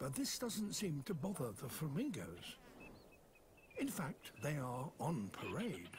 But this doesn't seem to bother the flamingos. In fact, they are on parade.